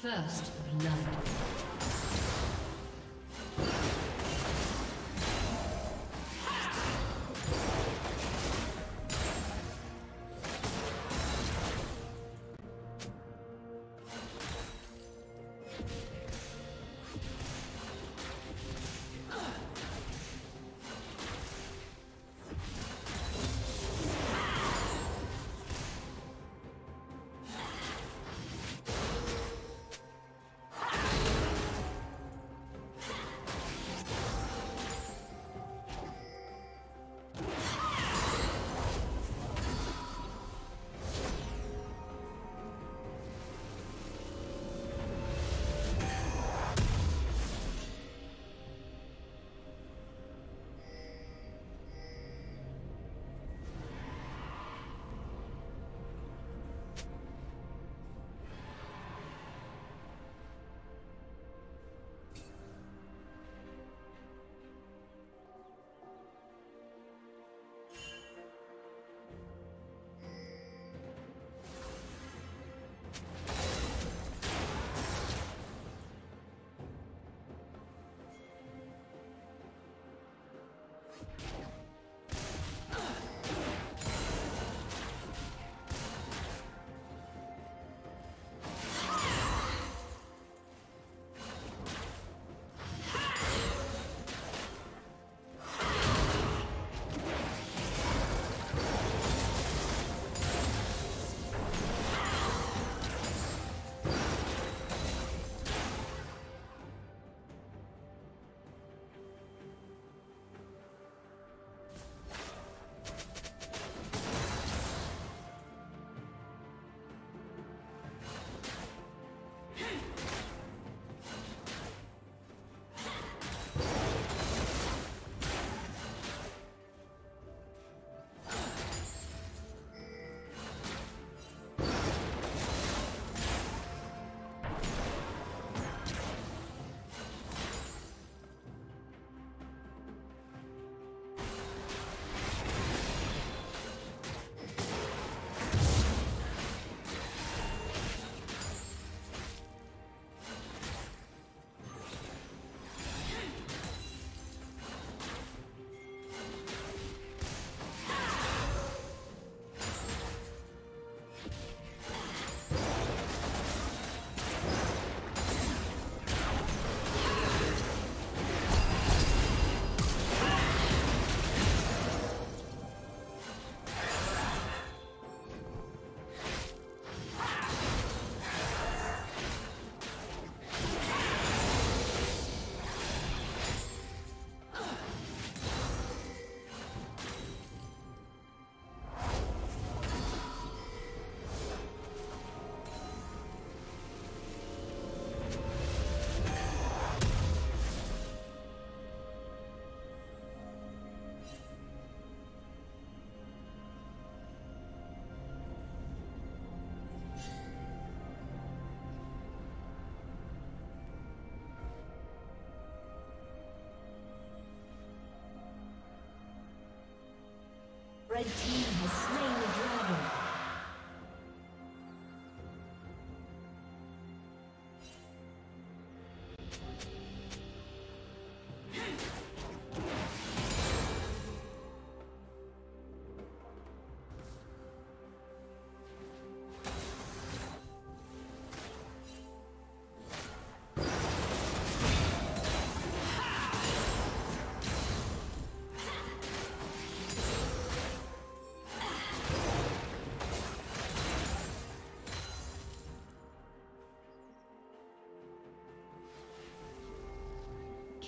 First blood. Red team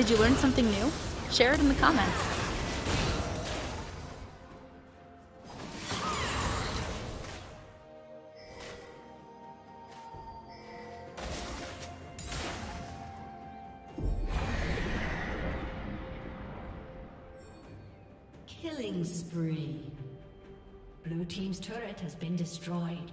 Did you learn something new? Share it in the comments. Killing spree. Blue team's turret has been destroyed.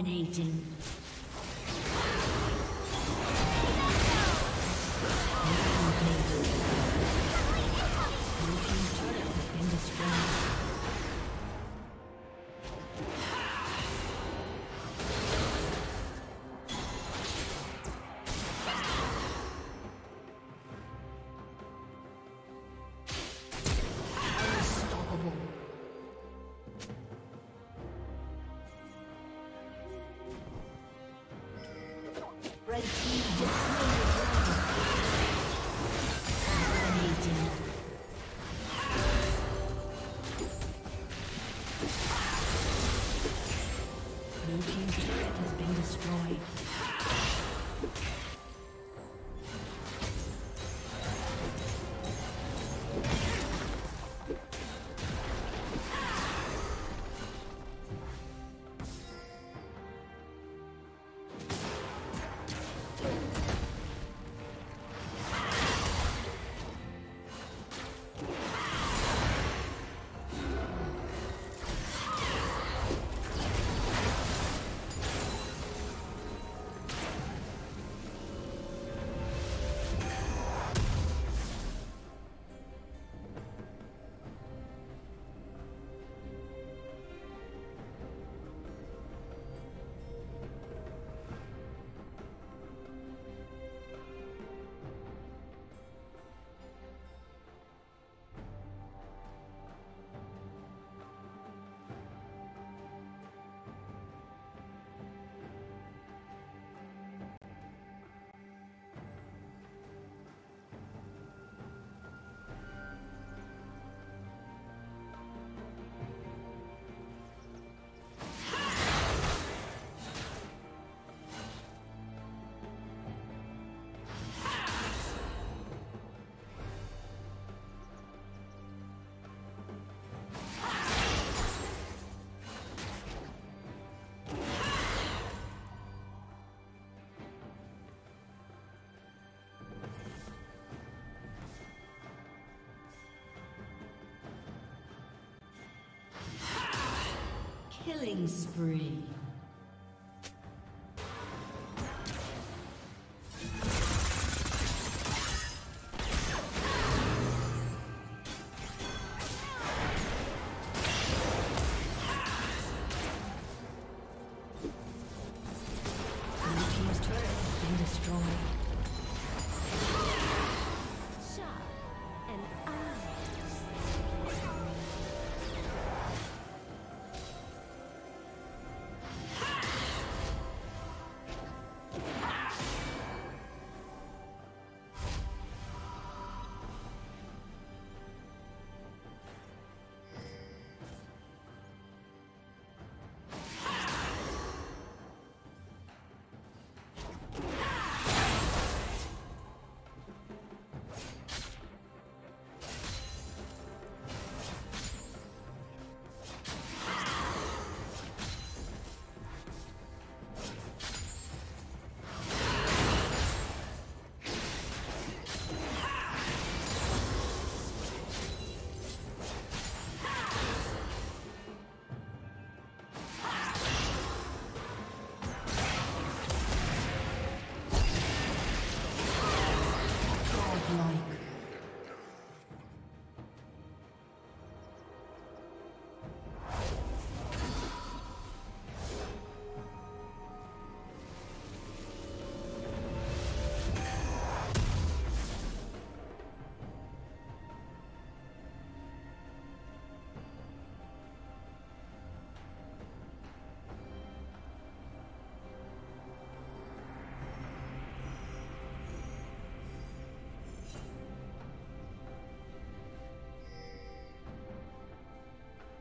Dominating. Killing spree.